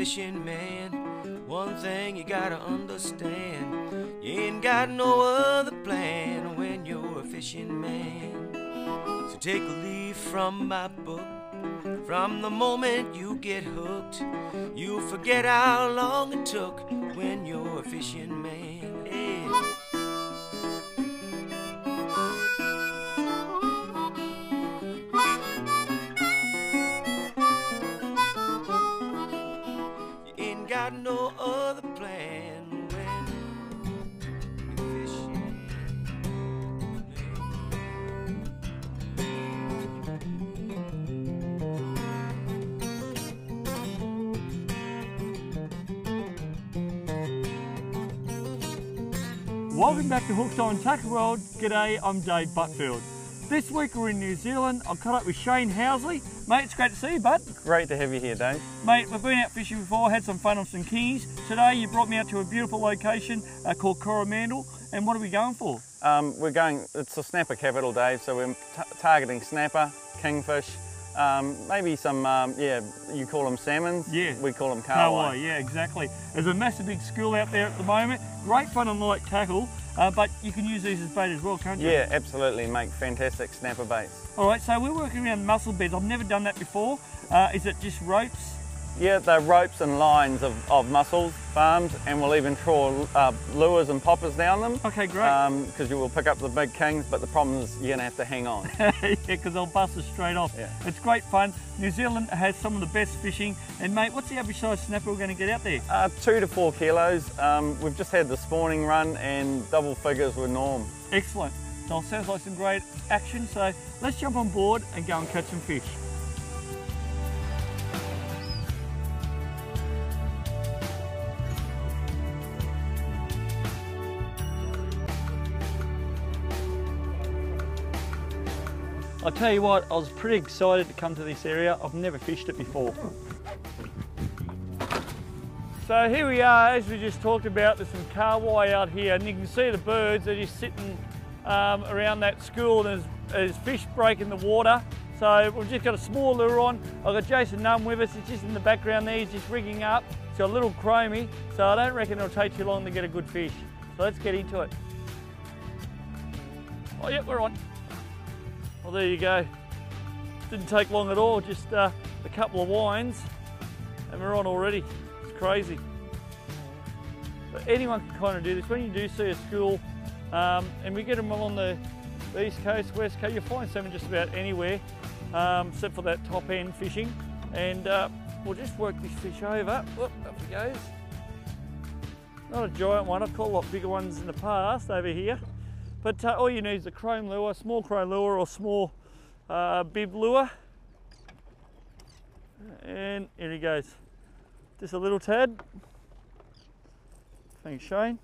fishing man, one thing you gotta understand. You ain't got no other plan when you're a fishing man. So take a leaf from my book. From the moment you get hooked, you forget how long it took when you're a fishing man. Welcome back to Hooked on Tackle World. G'day, I'm Dave Butfield. This week we're in New Zealand. I'm caught up with Shane Housley. Mate, it's great to see you, bud. Great to have you here, Dave. Mate, we've been out fishing before, had some fun on some kingies. Today you brought me out to a beautiful location uh, called Coromandel. And what are we going for? Um, we're going, it's a snapper capital, Dave, so we're targeting snapper, kingfish, um, maybe some, um, yeah, you call them salmons. Yeah. We call them Kauai, kahawai. yeah, exactly. There's a massive big school out there at the moment. Great fun on light tackle, uh, but you can use these as bait as well, can't you? Yeah, absolutely, make fantastic snapper baits. All right, so we're working around mussel beds. I've never done that before. Uh, is it just ropes? Yeah, they're ropes and lines of, of mussels, farms, and we'll even trawl uh, lures and poppers down them. Okay, great. Because you will pick up the big kings, but the problem is you're gonna have to hang on. yeah, because they'll bust us straight off. Yeah. It's great fun. New Zealand has some of the best fishing. And mate, what's the average size snapper we're going to get out there? uh, two to four kilos. Um, we've just had the spawning run and double figures were norm. Excellent. So it sounds like some great action. So let's jump on board and go and catch some fish. I'll tell you what, I was pretty excited to come to this area. I've never fished it before. So here we are, as we just talked about, there's some kahawai out here, and you can see the birds, they're just sitting um, around that school, and there's, there's fish breaking the water. So we've just got a small lure on. I've got Jason Nunn with us, he's just in the background there, he's just rigging up. He's got a little chromie, so I don't reckon it'll take too long to get a good fish. So let's get into it. Oh, yep, we're on. Well, there you go. Didn't take long at all, just uh, a couple of winds, and we're on already. It's crazy. But anyone can kind of do this. When you do see a school, um, and we get them along the the east coast, west coast, you'll find salmon just about anywhere, um, except for that top end fishing. And uh, we'll just work this fish over. Whoop, up he goes. Not a giant one, I've caught a lot bigger ones in the past over here. But uh, all you need is a chrome lure, small chrome lure or small uh, bib lure. And here he goes. Just a little tad. Thanks, Shane.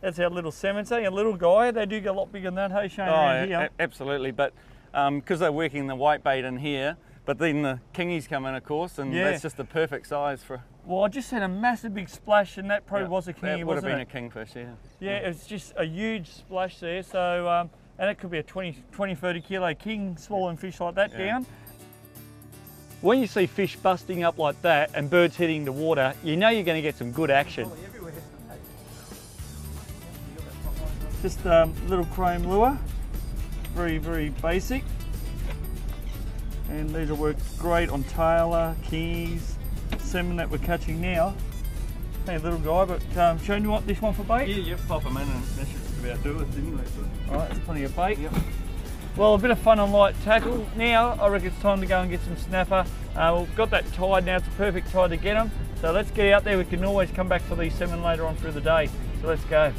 That's our little salmon. Saying a little guy, they do get a lot bigger than that, hey Shane? Oh, around here. a- absolutely. But because they're working the white bait in here, but then the kingies come in, of course, and Yeah. that's just the perfect size for. Well, I just had a massive big splash, and that probably Yeah, was a That kingy, would have been it? a kingfish, yeah. Yeah, it's just a huge splash there. So, um, and it could be a 20, 20 30 kilo king swallowing fish like that Yeah. down. When you see fish busting up like that and birds hitting the water, you know you're going to get some good action. Just a um, little chrome lure, very, very basic. And these will work great on tailor, keys, salmon that we're catching now. Hey, little guy, but um, Shane, you want this one for bait? Yeah, yeah, pop them in and that should about do it anyway. All right, there's plenty of bait. Yep. Well, a bit of fun on light tackle. Now, I reckon it's time to go and get some snapper. Uh, we've got that tide now, it's a perfect tide to get them. So let's get out there. We can always come back for these salmon later on through the day. So let's go.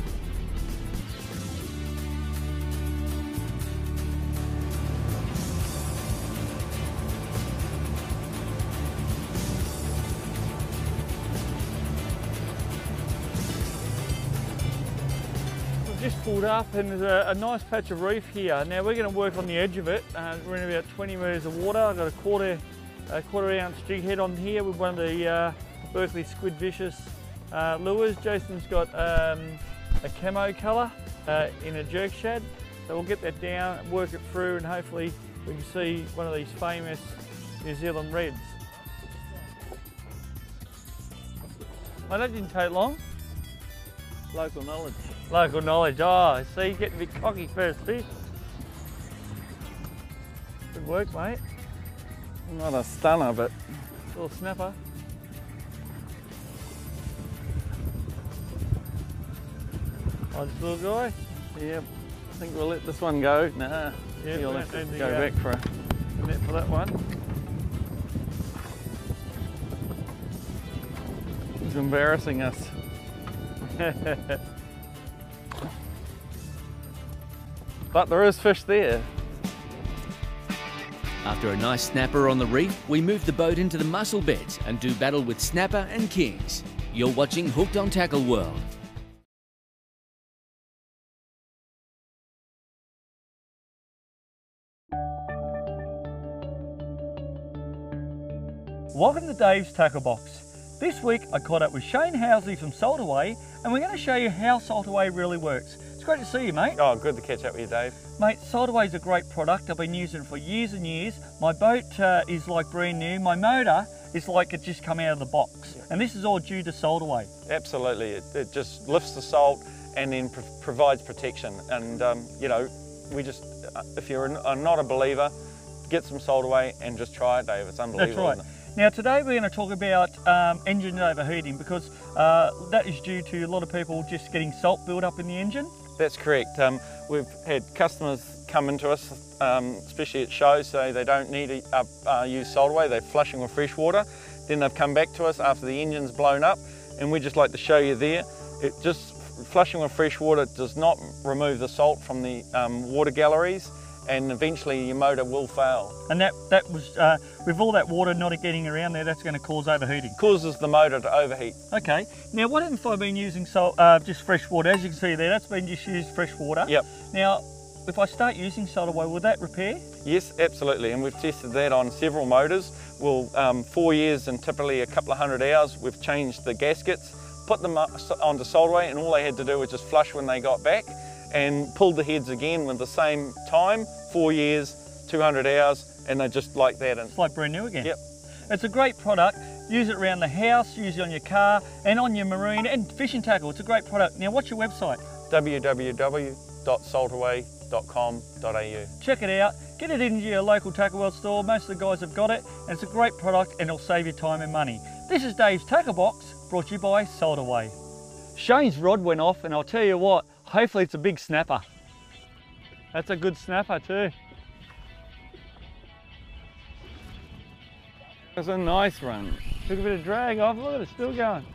Pulled up and there's a, a nice patch of reef here. Now we're going to work on the edge of it. Uh, we're in about 20 metres of water. I've got a quarter, a quarter ounce jig head on here with one of the uh, Berkley Squid Vicious uh, lures. Jason's got um, a camo colour uh, in a jerk shad. So we'll get that down, work it through and hopefully we can see one of these famous New Zealand reds. Well, that didn't take long. Local knowledge. Local knowledge. Oh, see, you getting a bit cocky first fish. Good work, mate. Not a stunner, but a Little snapper. Oh, this little guy. yeah, I think we'll let this one go. Nah, Yeah, you'll have to go back for a net for that one. He's embarrassing us. but there is fish there. After a nice snapper on the reef, we move the boat into the mussel beds and do battle with snapper and kings. You're watching Hooked on Tackle World. Welcome to Dave's Tackle Box. This week I caught up with Shane Housley from Saltaway and we're going to show you how Saltaway really works. Great to see you, mate. Oh, good to catch up with you, Dave. Mate, Saltaway's a great product. I've been using it for years and years. My boat uh, is like brand new. My motor is like it just come out of the box. And this is all due to Saltaway. Absolutely, it, it just lifts the salt and then pro- provides protection. And um, you know, we just, uh, if you're not a believer, get some salt away and just try it, Dave. It's unbelievable. That's right. Now today we're going to talk about um, engine overheating because uh, that is due to a lot of people just getting salt build up in the engine. That's correct. Um, we've had customers come into us, um, especially at shows, say they don't need to uh, use salt away, they're flushing with fresh water. Then they've come back to us after the engine's blown up, and we just like to show you there. It just flushing with fresh water does not remove the salt from the um, water galleries, and eventually your motor will fail. And that, that was, uh, with all that water not getting around there, that's going to cause overheating. Causes the motor to overheat. Okay, now what if I've been using salt, uh, just fresh water? As you can see there, that's been just used fresh water. Yep. Now, if I start using salt away, will that repair? Yes, absolutely, and we've tested that on several motors. We'll um, four years and typically a couple of hundred hours. We've changed the gaskets, put them onto Saltaway, and all they had to do was just flush when they got back, and pulled the heads again with the same time. Four years, 200 hours, and they're just like that. And It's like brand new again. Yep. It's a great product. Use it around the house, use it on your car, and on your marine and fishing tackle. It's a great product. Now, what's your website? www.saltaway.com.au. Check it out. Get it into your local Tackle World store. Most of the guys have got it, and it's a great product and it'll save you time and money. This is Dave's Tackle Box, brought to you by Saltaway. Shane's rod went off, and I'll tell you what, hopefully it's a big snapper. That's a good snapper too. It's a nice run. Took a bit of drag off, look at it, still going.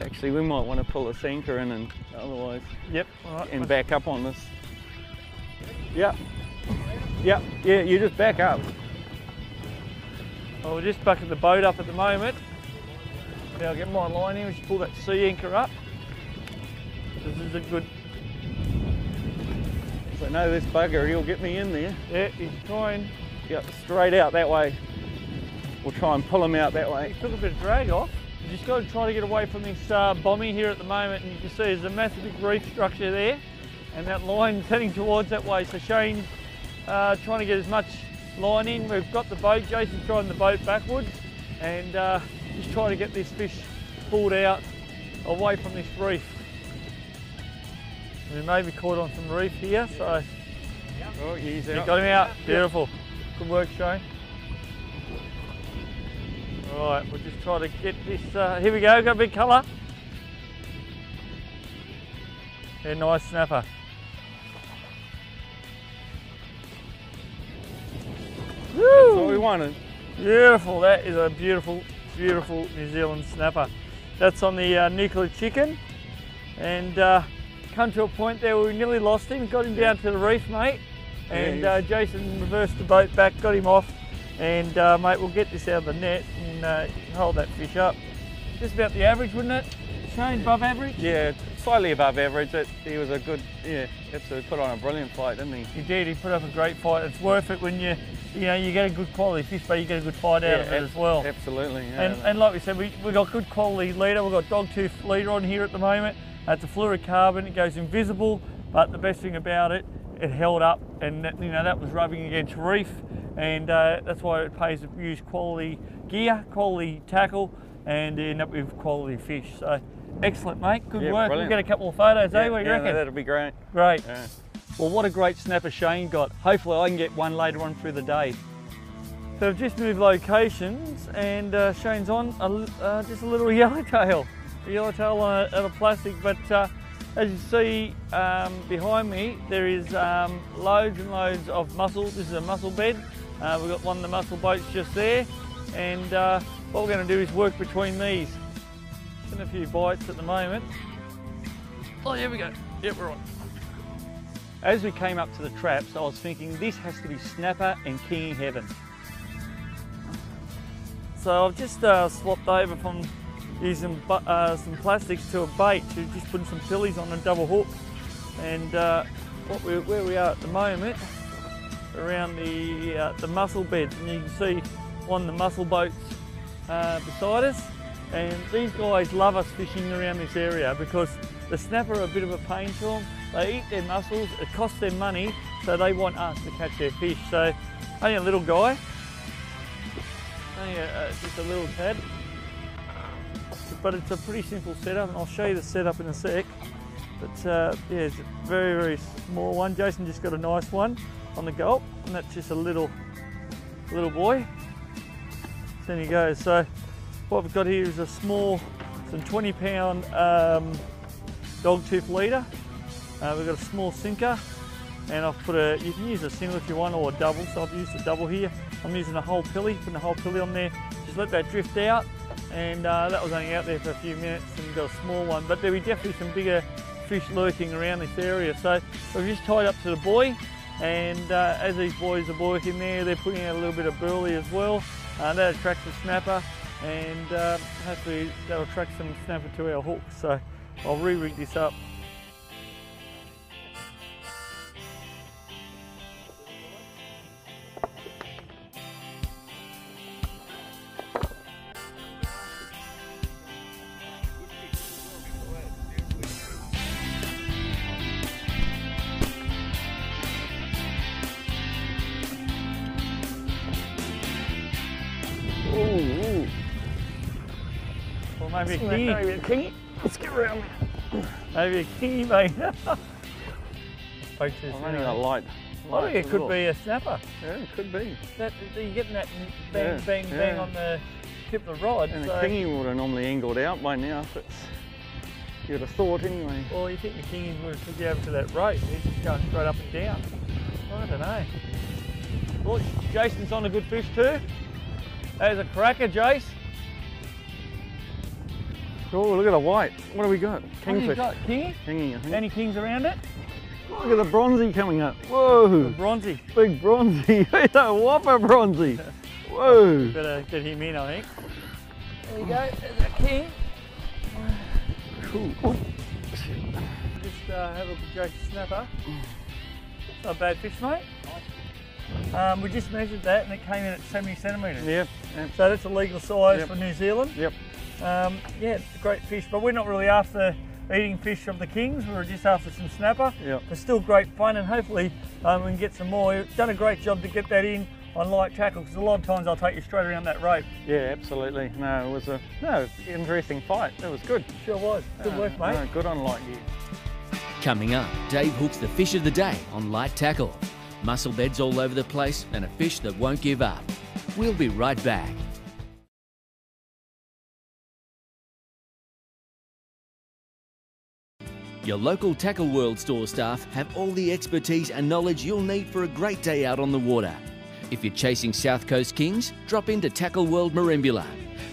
Actually, we might want to pull this anchor in and otherwise, Yep, all right. and back up on this. Yep, yep, yeah, you just back up. Well, we're just bucking the boat up at the moment. Now I'll get my line in, we should pull that sea anchor up. A good, So no, this bugger, he'll get me in there. yeah, he's trying. Yep, straight out that way. We'll try and pull him out that way. He took a bit of drag off. You just got to try to get away from this uh, bommy here at the moment and you can see there's a massive big reef structure there and that line's heading towards that way. So Shane's uh, trying to get as much line in. We've got the boat, Jason's driving the boat backwards and uh, just trying to get this fish pulled out away from this reef. We may be caught on some reef here, so Oh, he's you got him out. Beautiful. Good work, Shane. All right, we'll just try to get this. Uh, here we go. Got a big colour. Yeah, nice snapper. That's what we wanted. Beautiful. That is a beautiful, beautiful New Zealand snapper. That's on the uh, nuclear chicken, and uh, come to a point there where we nearly lost him. Got him down to the reef, mate, and Yeah, uh, Jason reversed the boat back, got him off, and uh, mate, we'll get this out of the net and uh, hold that fish up. Just about the average, wouldn't it? Shane, above average. Yeah, slightly above average. It, he was a good, yeah, absolutely put on a brilliant fight, didn't he? He did. He put up a great fight. It's worth it when you, you know, you get a good quality fish, but you get a good fight out of it as well. Absolutely. Yeah. And, and like we said, we, we've got good quality leader. We've got dogtooth leader on here at the moment. It's a fluorocarbon. It goes invisible, but the best thing about it, it held up, and that, you know that was rubbing against reef, and uh, that's why it pays to use quality gear, quality tackle. and end up with quality fish. So excellent, mate. Good Yeah, work. brilliant. We'll get a couple of photos, eh? What do you yeah, reckon? that'll be great. Great. Yeah. Well, what a great snapper Shane got. Hopefully, I can get one later on through the day. So I've just moved locations, and uh, Shane's on a, uh, just a little yellowtail, yellowtail on a, on a plastic. But uh, as you see um, behind me, there is um, loads and loads of mussel. This is a mussel bed. Uh, we've got one of the mussel boats just there, and uh, what we're going to do is work between these. Getting a few bites at the moment. Oh, here we go. Yep, we're on. As we came up to the traps, I was thinking this has to be snapper and kingy heaven. So I've just uh, swapped over from using bu- uh, some plastics to a bait to just putting some pillies on a double hook. And uh, we, where we are at the moment, around the uh, the mussel beds, and you can see one of the mussel boats uh, beside us. And these guys love us fishing around this area because the snapper are a bit of a pain to them. They eat their mussels, it costs them money, so they want us to catch their fish. So only a little guy, only a, uh, just a little tad, but it's a pretty simple setup, and I'll show you the setup in a sec. But uh, yeah, it's a very, very small one. Jason just got a nice one on the gulp, and that's just a little, little boy. So there he goes. So what we've got here is a small, some 20 pound um, dog tooth leader. Uh, we've got a small sinker, and I've put a, you can use a single if you want, or a double, so I've used a double here. I'm using a whole pilly, putting a whole pilly on there, just let that drift out, and uh, that was only out there for a few minutes, and got a small one, but there'll be definitely some bigger fish lurking around this area. So we've just tied up to the buoy, and uh, as these boys are working there, they're putting out a little bit of burley as well. Uh, that attracts the snapper, and uh, hopefully that'll attract some snapper to our hook. So I'll re-rig this up. Or maybe a ooh. kingy. Maybe a kingy. Let's get around there. Maybe a kingy, mate. Spoke I've only got light. I think oh, it could be a snapper. Yeah, it could be. That, you're getting that bang, Yeah, bang, bang on the tip of the rod. And so, the kingy would have normally angled out by now if it's, you'd have thought anyway. Well, you think the kingies would have took you over to that rope. He's just going straight up and down. I don't know. Well, Jason's on a good fish too. There's a cracker, Jace. Oh, look at the white. What do we got? What have you Kingfish. got? Kingy? Kingy, I think. Any kings around it? Look at the bronzy coming up. Whoa, The Bronzy. big bronzy. It's a whopper bronzy. Whoa. Better get him in, I think. There you go. There's a king. Cool. Oh, Just uh, have a look at Jason's snapper. Not a bad fish, mate. Um, we just measured that and it came in at 70 centimetres. Yep. yep. So that's a legal size Yep. for New Zealand. Yep. Um, yeah, it's a great fish, but we're not really after eating fish from the kings. We were just after some snapper. Yep. It's still great fun, and hopefully um, we can get some more. You've done a great job to get that in on light tackle because a lot of times I'll take you straight around that rope. Yeah, absolutely. No, it was a no interesting fight. It was good. Sure was. Good No, work, mate. no, good on light gear. Coming up, Dave hooks the fish of the day on light tackle. Mussel beds all over the place and a fish that won't give up. We'll be right back. Your local Tackle World store staff have all the expertise and knowledge you'll need for a great day out on the water. If you're chasing South Coast Kings, drop into Tackle World Merimbula.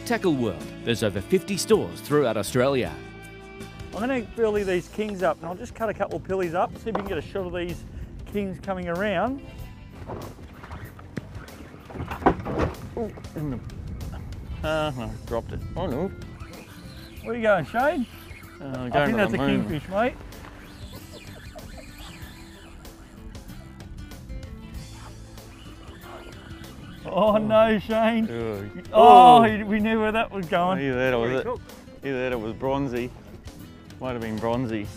Tackle World, there's over 50 stores throughout Australia. I'm going to billy these kings up, and I'll just cut a couple of pillies up, see if we can get a shot of these kings coming around. In the, uh, no, dropped it. Oh no. Where are you going, Shane? Uh, I think that's a moon. kingfish, mate. Oh no, Shane. Ugh. Oh, we knew where that was going. Either that or was it. Either that it was bronzy. Might have been bronzy.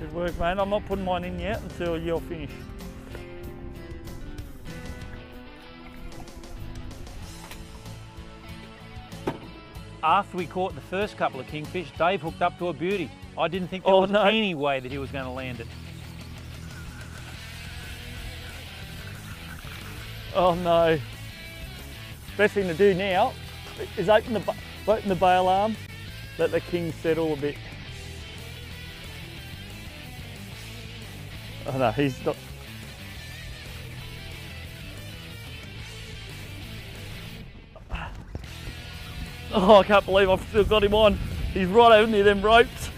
Good work, mate. I'm not putting mine in yet until you're finished. After we caught the first couple of kingfish, Dave hooked up to a beauty. I didn't think there Oh, was no. any way that he was going to land it. Oh no. Best thing to do now is open the, open the bail arm, let the king settle a bit. Oh no, he's not. Oh, I can't believe I've still got him on. He's right over near them ropes.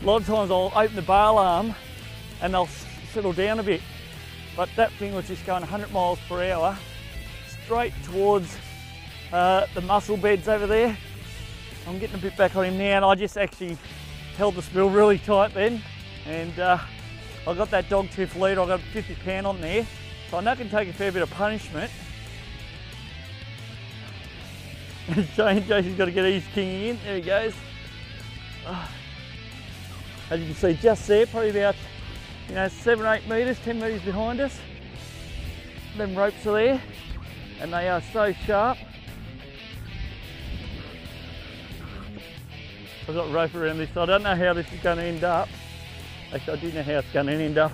A lot of times I'll open the bail arm and they'll settle down a bit. But that thing was just going 100 miles per hour straight towards uh, the mussel beds over there. I'm getting a bit back on him now and I just actually held the spill really tight then and uh, I got that dog tooth leader, I got 50 pound on there so I know I can take a fair bit of punishment. Jane, Jason's got to get his king in, there he goes. Ah. As you can see just there, probably about you know, seven, eight metres, 10 metres behind us. Them ropes are there and they are so sharp. I've got rope around this, so I don't know how this is going to end up. Actually, I do know how it's going to end up.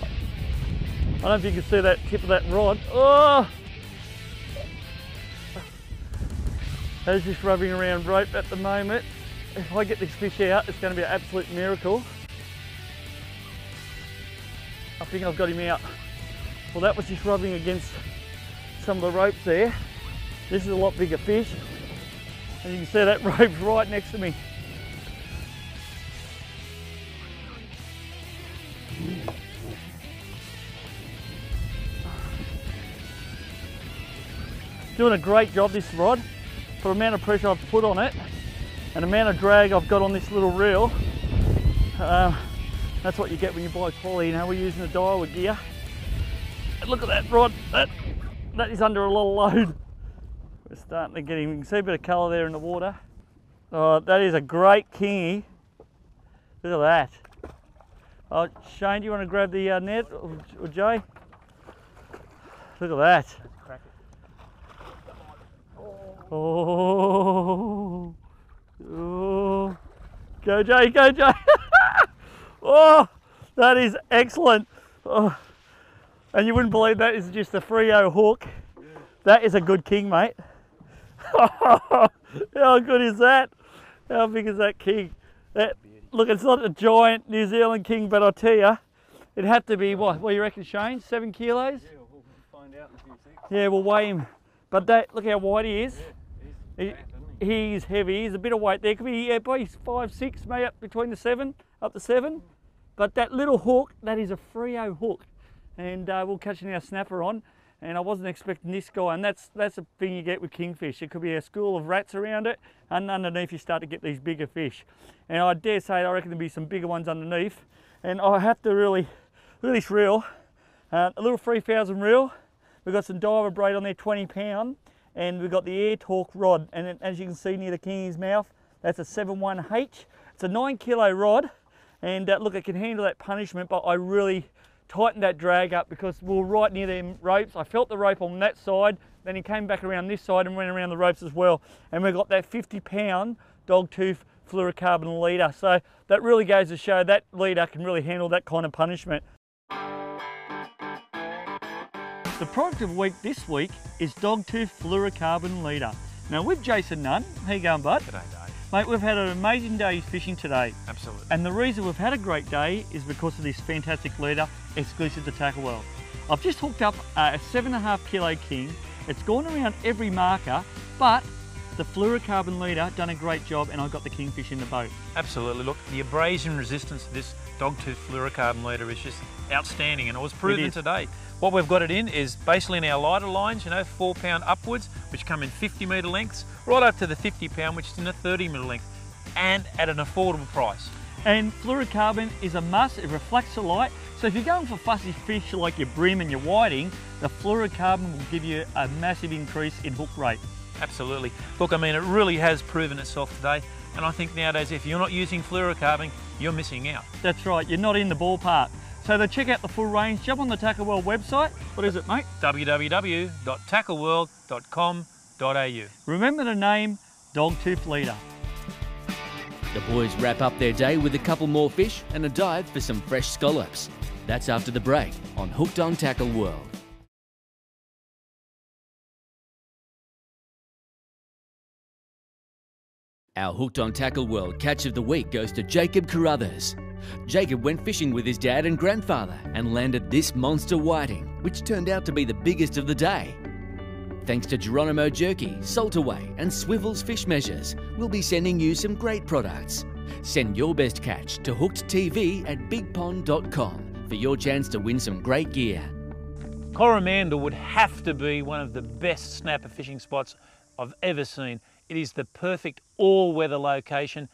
I don't know if you can see that tip of that rod. Oh! That's just rubbing around rope at the moment. If I get this fish out, it's going to be an absolute miracle. I think I've got him out. Well, that was just rubbing against some of the ropes there. This is a lot bigger fish. And you can see that rope's right next to me. Doing a great job this rod for the amount of pressure I've put on it and the amount of drag I've got on this little reel. Um, that's what you get when you buy quality. Know, we're using the Daiwa gear. And look at that rod. That that is under a lot of load. We're starting to get him. You can see a bit of colour there in the water. Oh, that is a great kingy. Look at that. Oh, Shane, do you want to grab the uh, net or, or Jay? Look at that. Oh, oh, go Jay, go Jay. oh, that is excellent. Oh. And you wouldn't believe that is just a Frio hook. That is a good king, mate. How good is that? How big is that king? That, look, it's not a giant New Zealand king, but I tell you, it had to be what? What do you reckon, Shane? Seven kilos? Yeah, we'll find out in a few seconds. Yeah, we'll weigh him. But that, look how wide he is. He- He's fat, isn't he? He's heavy. He's a bit of weight there. Could be yeah, probably five, six, maybe up between the seven, up to seven. But that little hook, that is a Frio hook, and uh, we'll catch our snapper on. And I wasn't expecting this guy, and that's that's the thing you get with kingfish. It could be a school of rats around it, and underneath you start to get these bigger fish. And I dare say I reckon there'll be some bigger ones underneath. And I have to really this reel, uh, a little 3000 reel. We've got some Daiwa braid on there, 20 pound, and we've got the air torque rod. And it- as you can see near the king's mouth, that's a 71H. It's a nine kilo rod, and uh, look, it can handle that punishment, but I really tightened that drag up because we were right near them ropes. I felt the rope on that side, then he came back around this side and went around the ropes as well. And we've got that 50 pound dog tooth fluorocarbon leader. So that really goes to show that leader can really handle that kind of punishment. The product of the week this week is Dogtooth Fluorocarbon Leader. Now with Jason Nunn, how you going bud? G'day, Dave. Mate, we've had an amazing day fishing today. Absolutely. And the reason we've had a great day is because of this fantastic leader exclusive to Tackle World. I've just hooked up a seven and a half kilo king. It's gone around every marker, but the fluorocarbon leader done a great job and I got the kingfish in the boat. Absolutely. Look, the abrasion resistance of this dogtooth fluorocarbon leader is just outstanding and it was proven is. today. What we've got it in is basically in our lighter lines, you know, four pound upwards, which come in 50 metre lengths, right up to the 50 pound, which is in a 30 metre length, and at an affordable price. And fluorocarbon is a must, it reflects the light. So if you're going for fussy fish like your bream and your whiting, the fluorocarbon will give you a massive increase in hook rate. Absolutely. Look, I mean, it really has proven itself today. And I think nowadays, if you're not using fluorocarbon, you're missing out. That's right, you're not in the ballpark. So to check out the full range, jump on the Tackle World website. What is it, mate? www.tackleworld.com.au. Remember the name Dogtooth Leader. The boys wrap up their day with a couple more fish and a dive for some fresh scallops. That's after the break on Hooked on Tackle World. Our Hooked on Tackle World catch of the week goes to Jacob Carruthers. Jacob went fishing with his dad and grandfather and landed this monster whiting, which turned out to be the biggest of the day. Thanks to Geronimo Jerky, Saltaway, and Swivels Fish Measures, we'll be sending you some great products. Send your best catch to hookedtv at bigpond.com for your chance to win some great gear. Coromandel would have to be one of the best snapper fishing spots I've ever seen. It is the perfect all-weather location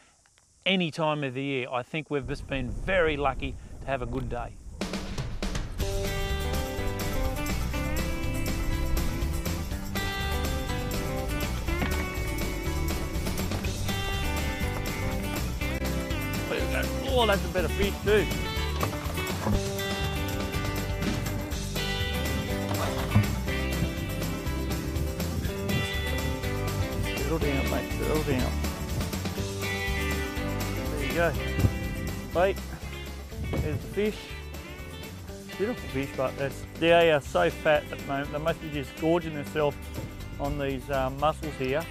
any time of the year. I think we've just been very lucky to have a good day. Oh, that's a better fish too. Settle down, mate. Settle down. There you go. Bait. There's the fish. Beautiful fish, but they are so fat at the moment. They must be just gorging themselves on these um, mussels here.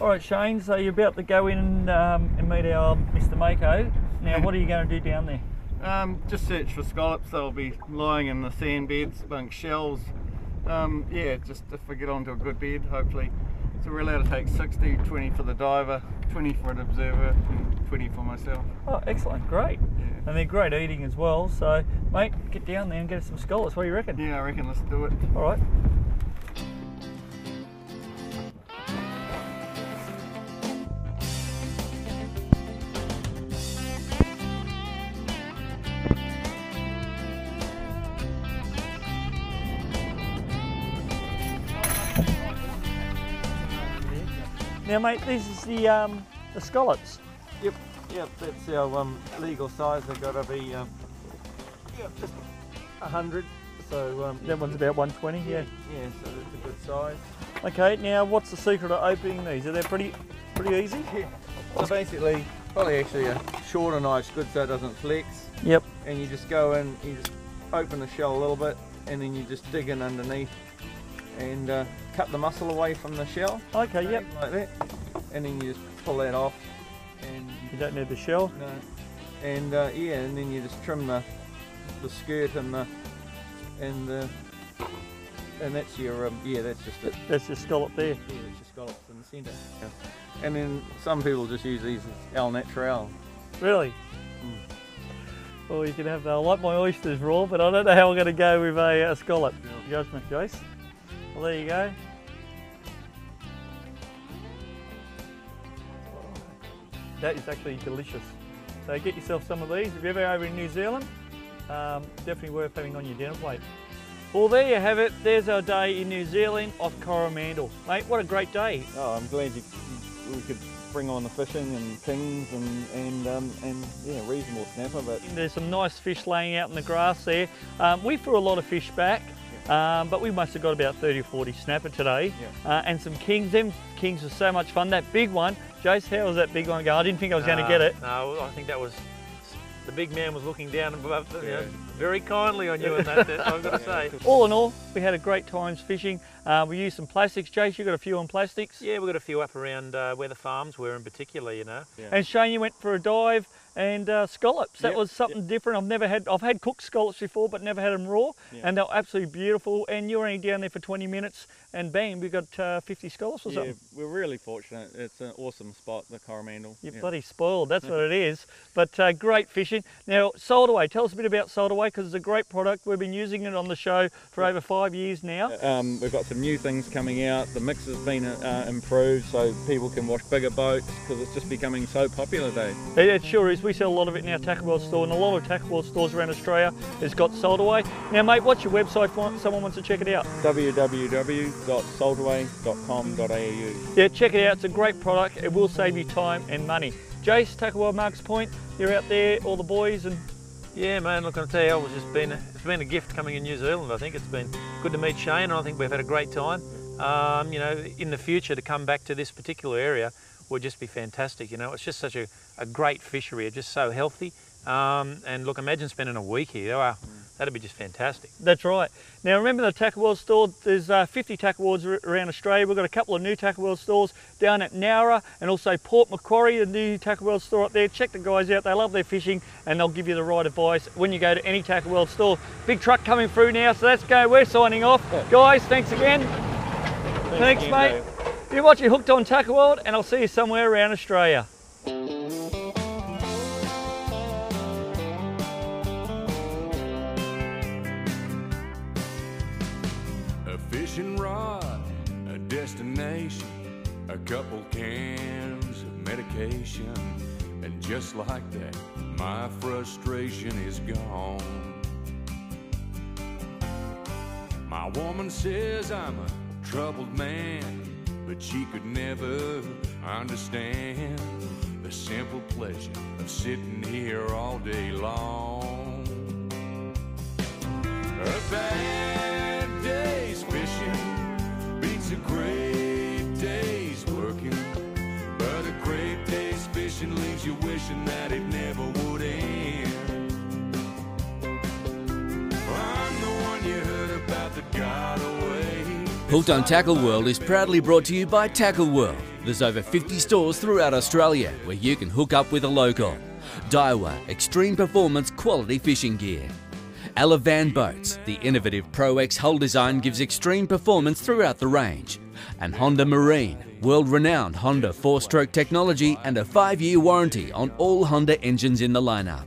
All right, Shane, so you're about to go in um, and meet our Mr. Mako. Now, what are you going to do down there? Um, just search for scallops. They'll be lying in the sand beds amongst shells. Um, yeah, just if we get onto a good bed, hopefully. So we're allowed to take 60, 20 for the diver, 20 for an observer, and 20 for myself. Oh, excellent, great. Yeah. And they're great eating as well. So, mate, get down there and get us some scallops. What do you reckon? Yeah, I reckon let's do it. All right. Mate, this is the um, the scallops. Yep, yep, that's our um, legal size. They've got to be um, yep, just 100. So um, That one's about 120. Yeah. yeah, so that's a good size. Okay. Now, what's the secret of opening these? Are they pretty pretty easy? Yeah. So basically, probably actually a shorter knife's good so it doesn't flex. Yep. And you just go in, you just open the shell a little bit, and then you just dig in underneath and uh, cut the muscle away from the shell. Okay. Yep. Like that. And then you just pull that off. And You don't need the shell. no, and uh, yeah, and then you just trim the the skirt and the and the and that's your um, yeah, that's just it. That's your scallop there. Yeah, it's just scallops in the centre. And then some people just use these as al natural. Really? Well, you can have. I like my oysters raw, but I don't know how I'm going to go with a, a scallop. Judgment, Jace. Well, there you go. That is actually delicious. So get yourself some of these. If you're ever over in New Zealand, um, definitely worth having on your dinner plate. Well, there you have it. There's our day in New Zealand off Coromandel. Mate, what a great day. Oh, I'm glad you, we could bring on the fishing and kings and and um, and yeah, reasonable snapper, but There's some nice fish laying out in the grass there. Um, we threw a lot of fish back, um, but we must have got about 30 or 40 snapper today. Uh, and some kings. Them kings were so much fun. That big one, Jace, how was that big one going? I didn't think I was going to get it. No, I think that was the big man was looking down above, you know, very kindly on you in that. that I've got to say. All in all, we had a great time fishing. Uh, we used some plastics. Jace, you got a few on plastics. Yeah, we've got a few up around uh, where the farms were in particular, you know. And Shane, you went for a dive and uh, scallops. That Yep, was something different. I've never had. I've had cooked scallops before, but never had them raw, and they're absolutely beautiful. And you were only down there for 20 minutes, and bang, we got uh, 50 scallops or yeah, something. we're really fortunate. It's an awesome spot, the Coromandel. You're Yeah. bloody spoiled. That's what it is. But uh, great fishing. fishing. Now, Salt Away, tell us a bit about Salt Away because it's a great product. We've been using it on the show for over five years now. Um, we've got some new things coming out. The mix has been uh, improved so people can wash bigger boats because it's just becoming so popular, Dave. It, it sure is. We sell a lot of it in our Tackle World store and a lot of Tackle World stores around Australia has got Salt Away. Now, mate, what's your website for someone wants to check it out? www.saltaway.com.au. Yeah, check it out. It's a great product. It will save you time and money. Jace, Tackle World Marks Point, you're out there, all the boys, and Yeah, man. Look, I'll tell you, it's just been it's been a gift coming in New Zealand. I think it's been good to meet Shane, and I think we've had a great time. Um, you know, in the future to come back to this particular area would just be fantastic. You know, it's just such a, a great fishery. It's just so healthy. Um, and look, imagine spending a week here. Wow, that'd be just fantastic. That's right. Now remember the Tackle World store, there's uh, 50 Tackle Worlds around Australia. We've got a couple of new Tackle World stores down at Nowra and also Port Macquarie, the new Tackle World store up there. Check the guys out, they love their fishing and they'll give you the right advice when you go to any Tackle World store. Big truck coming through now, so let's go. We're signing off. Guys, thanks again. Thanks, again, mate. Dave. You're watching Hooked on Tackle World and I'll see you somewhere around Australia. Destination, a couple cans of medication, and just like that, my frustration is gone. My woman says I'm a troubled man, but she could never understand the simple pleasure of sitting here all day long. Bad leaves you wishing that it never would end. Hooked on Tackle World is proudly brought to you by Tackle World. There's over 50 stores throughout Australia where you can hook up with a local. Daiwa Extreme Performance Quality Fishing Gear. Alavan Boats, the innovative Pro X hull design gives extreme performance throughout the range. And Honda Marine, world renowned Honda four stroke technology and a five year warranty on all Honda engines in the lineup.